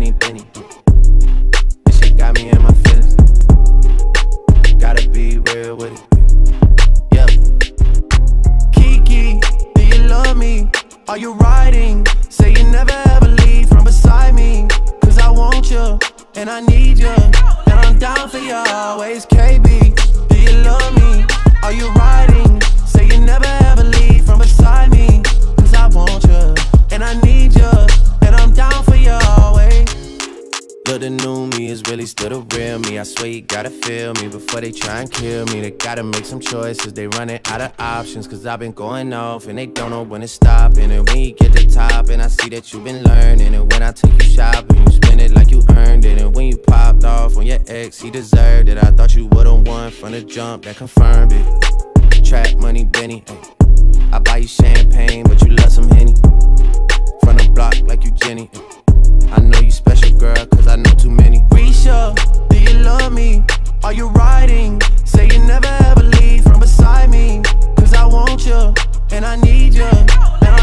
money, Benny. This shit got me in my feelings. Gotta be real with it. Yeah. Kiki, do you love me? Are you riding? Say you never ever leave from beside me. Cause I want you, and I need you. And I'm down for you always, KB. Do you love me? Are you riding? Say you never ever leave from beside me. Cause I want you, and I need you. And I'm down for. Look, the new me is really still the real me. I swear you gotta feel me before they try and kill me. They gotta make some choices. They running out of options. Cause I've been going off and they don't know when to stop. And when you get to top, and I see that you've been learning. And when I take you shopping, you spend it like you earned it. And when you popped off on your ex, he deserved it. I thought you would've won from the jump that confirmed it. Trap money, Benny. ay. I buy you champagne, but you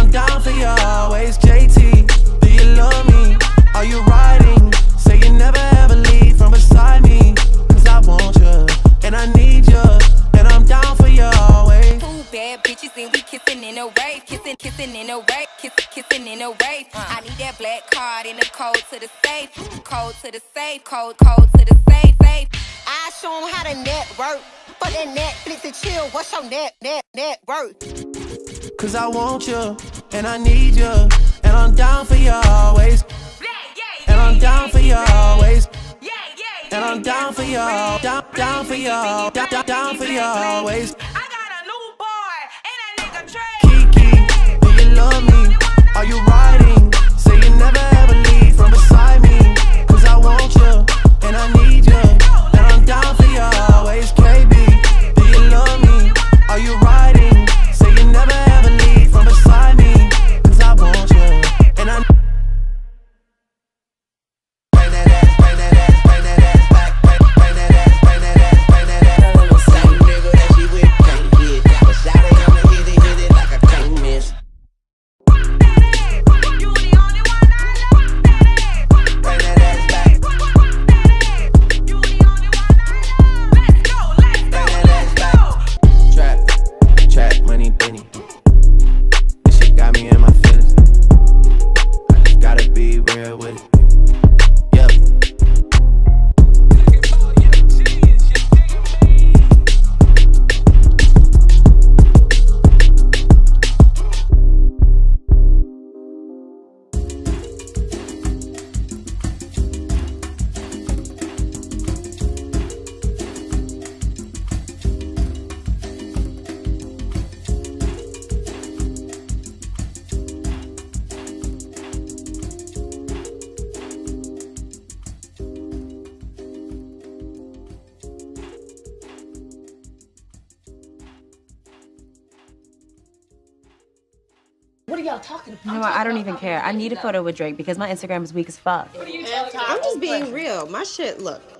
I'm down for you always, JT. Do you love me? Are you riding? Say you never ever leave from beside me. Cause I want you, and I need you. And I'm down for you always. Two bad bitches and we kissing in a rave, kissing, kissing in a rave, kissing, kissing in a rave. Uh. I need that black card in the code to the safe, code to the safe, code, code to the safe, safe. I show 'em how to network. For that Netflix and chill, what's your net, net, net worth? Cause I want you, and I need you, and I'm down for you always, and I'm down for you always, and I'm down for you, down, down for you, down, down, down for you always. What are y'all talking about? You know what? I don't even care. I need a photo with Drake because my Instagram is weak as fuck. I'm just being real. My shit look